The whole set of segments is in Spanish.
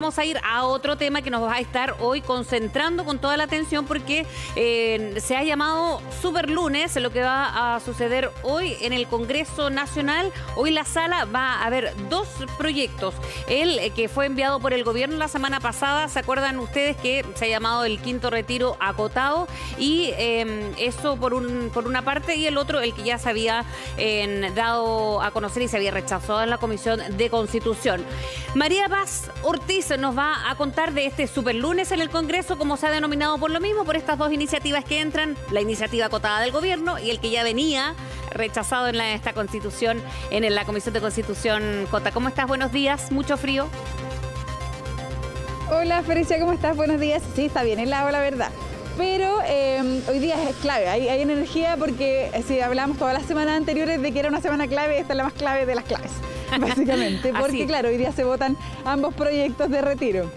Vamos a ir a otro tema que nos va a estar hoy concentrando con toda la atención porque eh, se ha llamado Super Lunes, lo que va a suceder hoy en el Congreso Nacional. Hoy la sala va a haber dos proyectos. El eh, que fue enviado por el gobierno la semana pasada, ¿se acuerdan ustedes que se ha llamado el quinto retiro acotado? Y eh, eso por, un, por una parte y el otro, el que ya se había dado a conocer y se había rechazado en la Comisión de Constitución. María Paz Ortiz nos va a contar de este super lunes en el Congreso, como se ha denominado por lo mismo, por estas dos iniciativas que entran, la iniciativa acotada del gobierno y el que ya venía rechazado en esta constitución, en la Comisión de Constitución Cota. ¿Cómo estás? Buenos días, mucho frío. Hola Felicia, ¿cómo estás? Buenos días. Sí, está bien helado, la verdad. Pero eh, hoy día es clave, hay, hay energía porque eh, si hablamos todas las semanas anteriores de que era una semana clave, esta es la más clave de las claves. básicamente, porque claro, hoy día se votan ambos proyectos de retiro.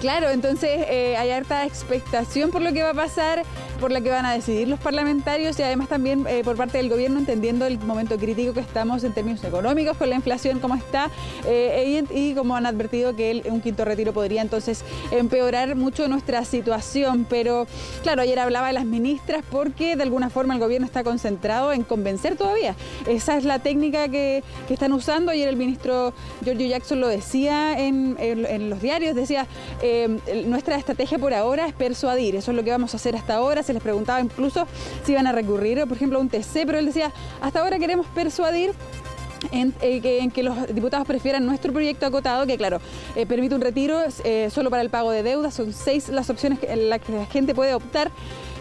Claro, entonces eh, hay harta expectación por lo que va a pasar por la que van a decidir los parlamentarios y además también eh, por parte del gobierno entendiendo el momento crítico que estamos en términos económicos con la inflación como está eh, y, como han advertido que un quinto retiro podría entonces empeorar mucho nuestra situación. Pero claro, ayer hablaba de las ministras porque de alguna forma el gobierno está concentrado en convencer todavía. Esa es la técnica que, están usando. Ayer el ministro Giorgio Jackson lo decía en, los diarios, decía, eh, nuestra estrategia por ahora es persuadir, eso es lo que vamos a hacer hasta ahora se les preguntaba incluso si iban a recurrir, por ejemplo, a un TC, pero él decía, hasta ahora queremos persuadir en, eh, que, los diputados prefieran nuestro proyecto acotado, que claro, eh, permite un retiro eh, solo para el pago de deudas, son seis las opciones en las que la gente puede optar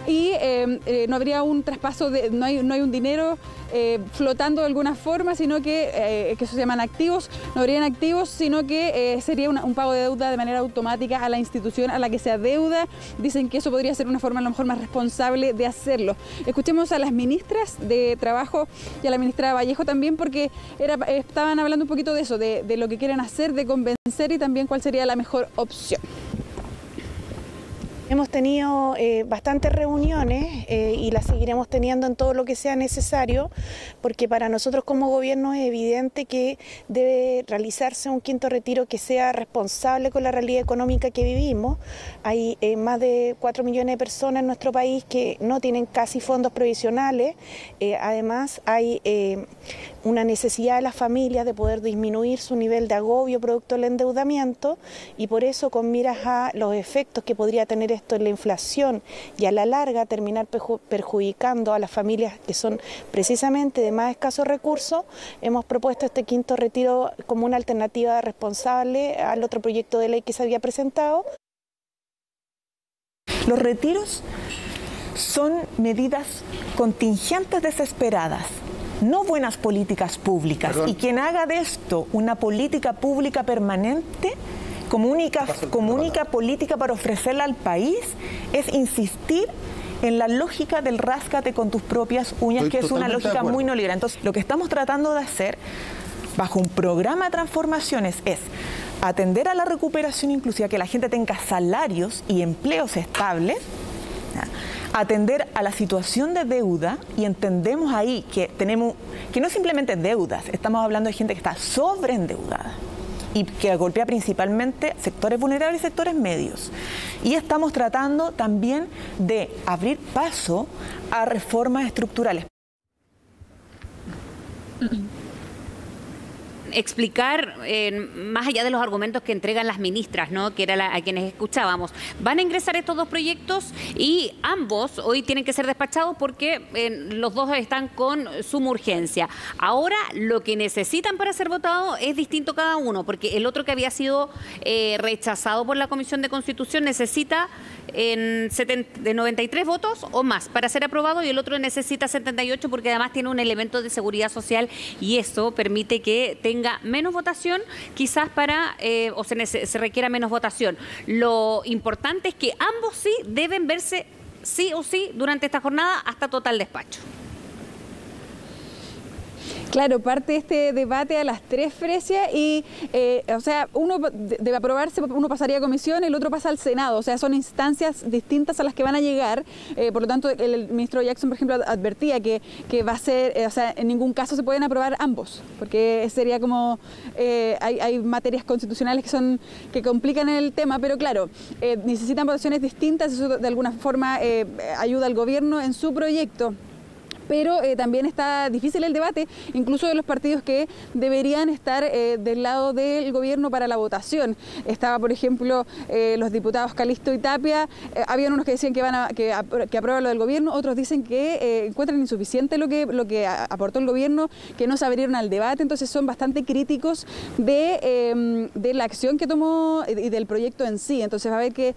y em, eh, no habría un traspaso, de, no, hay, no hay un dinero eh, flotando de alguna forma, sino que, eh, que eso se llaman activos, no habrían activos, sino que sería un pago de deuda de manera automática a la institución a la que se adeuda. Dicen que eso podría ser una forma a lo mejor más responsable de hacerlo. Escuchemos a las ministras de Trabajo y a la ministra Vallejo también, porque era, estaban hablando un poquito de eso, de, de lo que quieren hacer, de convencer y también cuál sería la mejor opción. Hemos tenido eh, bastantes reuniones eh, y las seguiremos teniendo en todo lo que sea necesario, porque para nosotros como gobierno es evidente que debe realizarse un quinto retiro que sea responsable con la realidad económica que vivimos. Hay eh, más de 4 millones de personas en nuestro país que no tienen casi fondos provisionales. además, hay una necesidad de las familias de poder disminuir su nivel de agobio producto del endeudamiento y por eso con miras a los efectos que podría tener esto en la inflación y a la larga terminar perjudicando a las familias que son precisamente de más escasos recursos, hemos propuesto este quinto retiro como una alternativa responsable al otro proyecto de ley que se había presentado. Los retiros son medidas contingentes desesperadas no buenas políticas públicas. Y quien haga de esto una política pública permanente, como única, como única política para ofrecerla al país, es insistir en la lógica del ráscate con tus propias uñas, que es una lógica muy neoliberal. Entonces, lo que estamos tratando de hacer bajo un programa de transformaciones es atender a la recuperación inclusiva, que la gente tenga salarios y empleos estables, atender a la situación de deuda y entendemos ahí que tenemos, que no simplemente deudas, estamos hablando de gente que está sobreendeudada y que golpea principalmente sectores vulnerables y sectores medios. Y estamos tratando también de abrir paso a reformas estructurales explicar, eh, más allá de los argumentos que entregan las ministras, ¿no? que era a quienes escuchábamos, van a ingresar estos dos proyectos y ambos hoy tienen que ser despachados porque eh, los dos están con suma urgencia. Ahora lo que necesitan para ser votado es distinto cada uno, porque el otro que había sido eh, rechazado por la Comisión de Constitución necesita en de 93 votos o más para ser aprobado y el otro necesita 78 porque además tiene un elemento de seguridad social y eso permite que tenga menos votación quizás para eh, o se, se requiera menos votación. Lo importante es que ambos sí deben verse sí o sí durante esta jornada hasta total despacho. Claro, parte este debate a las tres Fresia y, eh, o sea, uno debe aprobarse, uno pasaría a comisión, el otro pasa al Senado, o sea, son instancias distintas a las que van a llegar, eh, por lo tanto, el, ministro Jackson, por ejemplo, advertía que, que va a ser, eh, o sea, en ningún caso se pueden aprobar ambos, porque sería como, hay, hay, materias constitucionales que son, que complican el tema, pero claro, necesitan votaciones distintas, eso de alguna forma ayuda al gobierno en su proyecto pero eh, también está difícil el debate, incluso de los partidos que deberían estar eh, del lado del gobierno para la votación. Estaba, por ejemplo, eh, los diputados Calisto y Tapia, habían unos que decían que van a, que, aprueban lo del gobierno, otros dicen que encuentran insuficiente lo que, lo que aportó el gobierno, que no se abrieron al debate, entonces son bastante críticos de, em, de la acción que tomó y del proyecto en sí. Entonces va a ver que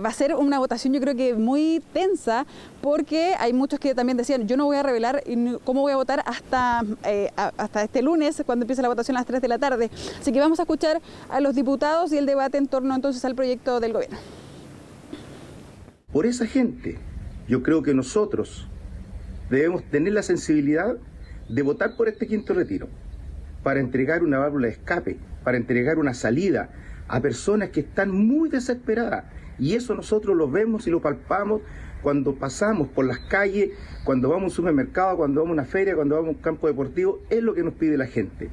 va a ser una votación yo creo que muy tensa, porque hay muchos que también decían, yo no voy a revelar cómo voy a votar hasta, eh, hasta este lunes, cuando empiece la votación a las 3 de la tarde. Así que vamos a escuchar a los diputados y el debate en torno entonces al proyecto del gobierno. Por esa gente, yo creo que nosotros debemos tener la sensibilidad de votar por este quinto retiro, para entregar una válvula de escape, para entregar una salida a personas que están muy desesperadas. Y eso nosotros lo vemos y lo palpamos cuando pasamos por las calles, cuando vamos a un supermercado, cuando vamos a una feria, cuando vamos a un campo deportivo, es lo que nos pide la gente.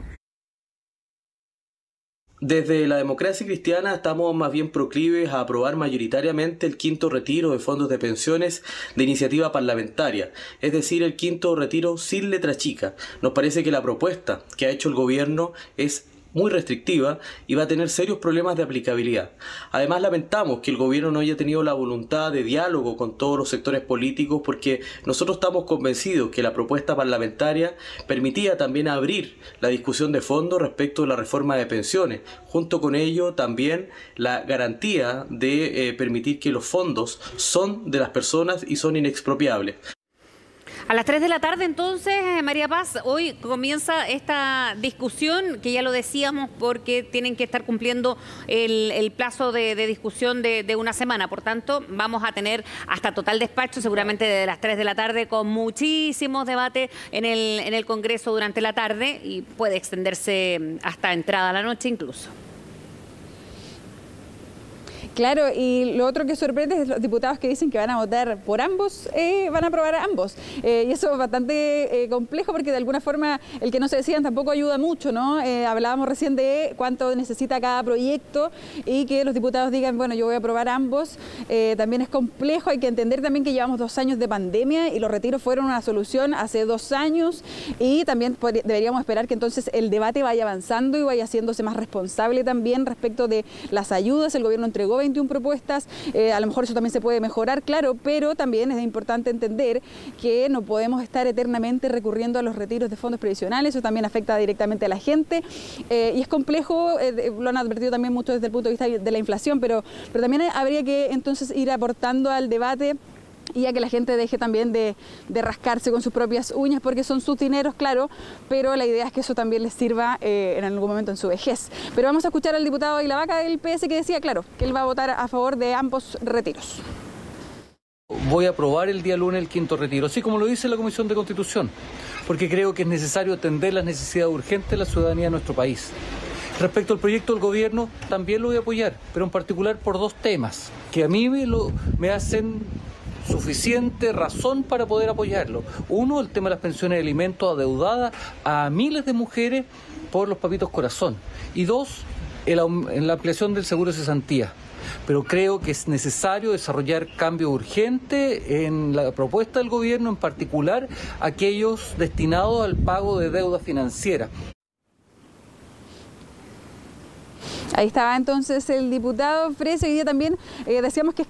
Desde la democracia cristiana estamos más bien proclives a aprobar mayoritariamente el quinto retiro de fondos de pensiones de iniciativa parlamentaria, es decir, el quinto retiro sin letra chica. Nos parece que la propuesta que ha hecho el gobierno es muy restrictiva y va a tener serios problemas de aplicabilidad. Además, lamentamos que el gobierno no haya tenido la voluntad de diálogo con todos los sectores políticos porque nosotros estamos convencidos que la propuesta parlamentaria permitía también abrir la discusión de fondo respecto a la reforma de pensiones, junto con ello también la garantía de eh, permitir que los fondos son de las personas y son inexpropiables. A las 3 de la tarde, entonces, eh, María Paz, hoy comienza esta discusión, que ya lo decíamos, porque tienen que estar cumpliendo el, plazo de, discusión de, una semana. Por tanto, vamos a tener hasta total despacho, seguramente desde las 3 de la tarde, con muchísimos debates en el, en el Congreso durante la tarde y puede extenderse hasta entrada la noche incluso. Claro, y lo otro que sorprende es los diputados que dicen que van a votar por ambos, eh, van a aprobar ambos. Eh, y eso es bastante eh, complejo porque de alguna forma el que no se decían tampoco ayuda mucho, ¿no? hablábamos recién de cuánto necesita cada proyecto y que los diputados digan, bueno, yo voy a aprobar ambos. también es complejo, hay que entender también que llevamos dos años de pandemia y los retiros fueron una solución hace dos años y también deberíamos esperar que entonces el debate vaya avanzando y vaya haciéndose más responsable también respecto de las ayudas. El gobierno entregó 21 propuestas, eh, a lo mejor eso también se puede mejorar, claro, pero también es importante entender que no podemos estar eternamente recurriendo a los retiros de fondos previsionales, eso también afecta directamente a la gente eh, y es complejo, eh, lo han advertido también mucho desde el punto de vista de la inflación, pero, pero también habría que entonces ir aportando al debate y a que la gente deje también de, rascarse con sus propias uñas porque son sus dineros, claro, pero la idea es que eso también les sirva eh, en algún momento en su vejez. Pero vamos a escuchar al diputado Vaca del PS que decía, claro, que él va a votar a favor de ambos retiros. Voy a aprobar el día lunes el quinto retiro, así como lo dice la Comisión de Constitución, porque creo que es necesario atender las necesidades urgentes de la ciudadanía de nuestro país. Respecto al proyecto del gobierno, también lo voy a apoyar, pero en particular por dos temas que a mí me, lo, me hacen suficiente razón para poder apoyarlo. Uno, el tema de las pensiones de alimentos adeudadas a miles de mujeres por los papitos corazón. Y dos, en la ampliación del seguro de cesantía pero creo que es necesario desarrollar cambios urgentes en la propuesta del gobierno, en particular aquellos destinados al pago de deuda financiera. Ahí estaba entonces el diputado Frese. Hoy día también eh, decíamos que es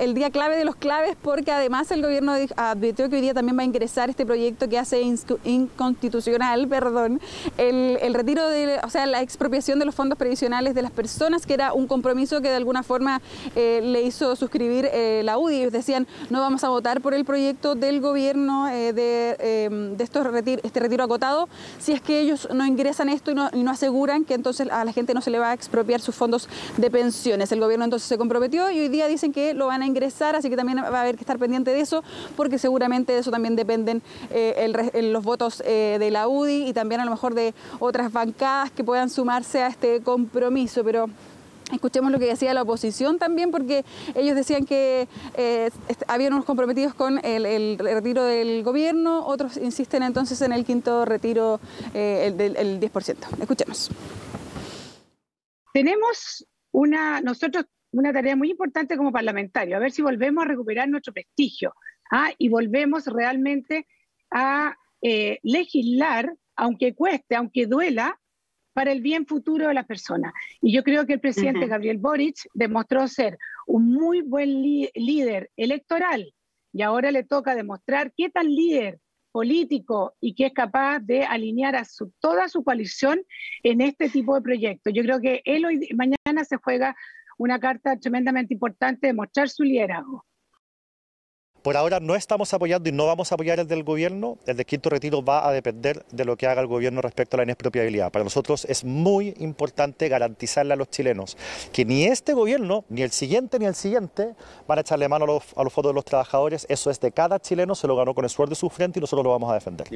el día clave de los claves porque además el gobierno advirtió que hoy día también va a ingresar este proyecto que hace inconstitucional, perdón, el, retiro de, o sea, la expropiación de los fondos previsionales de las personas, que era un compromiso que de alguna forma eh, le hizo suscribir eh, la UDI. Decían, no vamos a votar por el proyecto del gobierno de, em, de estos este retiro acotado si es que ellos no ingresan esto y no, y no aseguran que entonces a la gente no se le va a expropiar expropiar sus fondos de pensiones. El gobierno entonces se comprometió y hoy día dicen que lo van a ingresar, así que también va a haber que estar pendiente de eso, porque seguramente de eso también dependen los votos de la UDI y también a lo mejor de otras bancadas que puedan sumarse a este compromiso. Pero Escuchemos lo que decía la oposición también, porque ellos decían que eh, habían unos comprometidos con el, retiro del gobierno, otros insisten entonces en el quinto retiro, eh, el del 10%. Escuchemos. Tenemos una, nosotros una tarea muy importante como parlamentario, a ver si volvemos a recuperar nuestro prestigio ¿ah? y volvemos realmente a eh, legislar, aunque cueste, aunque duela, para el bien futuro de las personas. Y yo creo que el presidente Gabriel Boric demostró ser un muy buen líder electoral y ahora le toca demostrar qué tal líder político y que es capaz de alinear a su, toda su coalición en este tipo de proyectos. Yo creo que él hoy mañana se juega una carta tremendamente importante de mostrar su liderazgo. Por ahora no estamos apoyando y no vamos a apoyar el del gobierno. El de quinto retiro va a depender de lo que haga el gobierno respecto a la inexpropiabilidad. Para nosotros es muy importante garantizarle a los chilenos que ni este gobierno, ni el siguiente, ni el siguiente van a echarle mano a los, a los fondos de los trabajadores. Eso es de cada chileno, se lo ganó con el suerte de su frente y nosotros lo vamos a defender.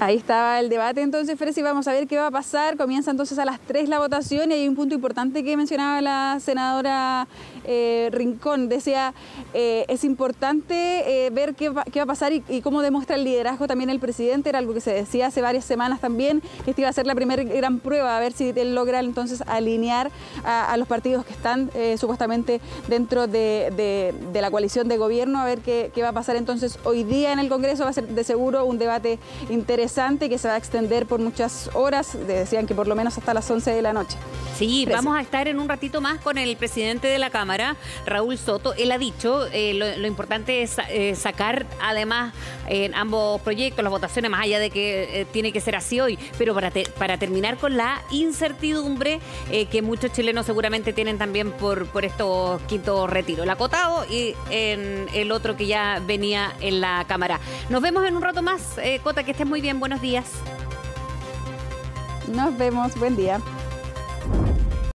Ahí estaba el debate entonces, Fresi, vamos a ver qué va a pasar. Comienza entonces a las 3 la votación y hay un punto importante que mencionaba la senadora eh, Rincón. Decía, eh, es importante eh, ver qué va, a pasar y, cómo demuestra el liderazgo también el presidente. Era algo que se decía hace varias semanas también, que esta iba a ser la primera gran prueba, a ver si él logra entonces alinear a, los partidos que están supuestamente dentro de, la coalición de gobierno, a ver qué, qué va a pasar entonces hoy día en el Congreso. Va a ser de seguro un debate interesante que se va a extender por muchas horas, decían que por lo menos hasta las 11 de la noche. Sí, vamos a estar en un ratito más con el presidente de la Cámara, Raúl Soto. Él ha dicho, eh, lo, importante es eh, sacar además en ambos proyectos las votaciones, más allá de que eh, tiene que ser así hoy, pero para, para terminar con la incertidumbre que muchos chilenos seguramente tienen también por, por estos quintos retiros, el acotado y en el otro que ya venía en la Cámara. Nos vemos en un rato más, Cota, que estés muy bien buenos días. Nos vemos, buen día.